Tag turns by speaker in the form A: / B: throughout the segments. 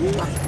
A: Ooh.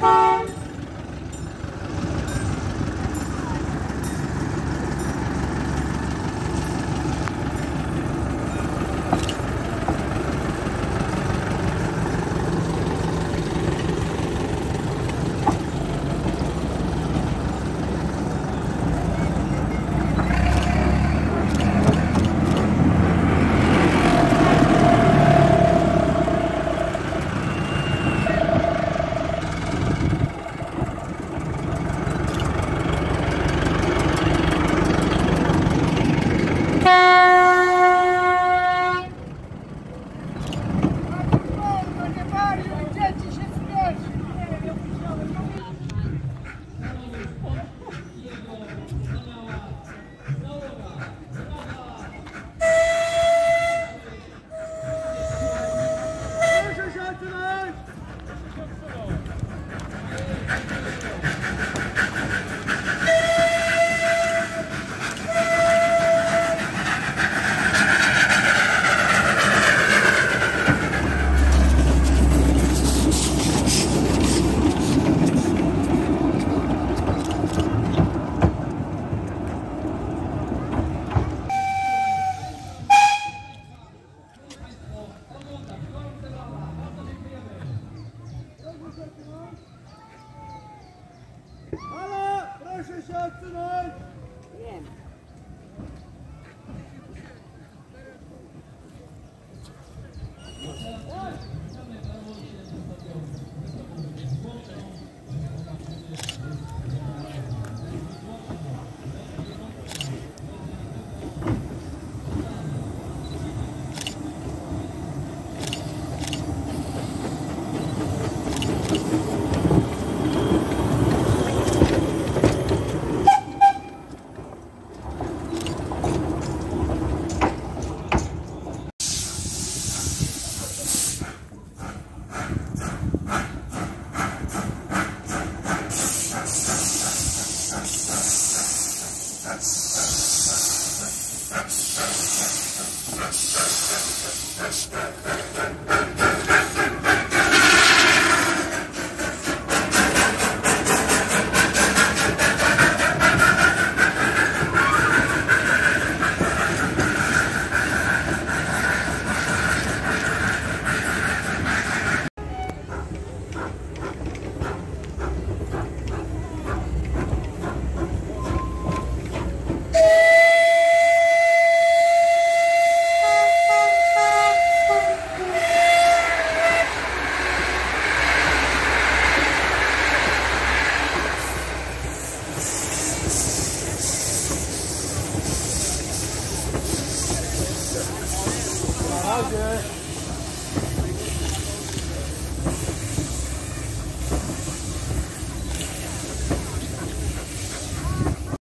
A: Bye. Thank you.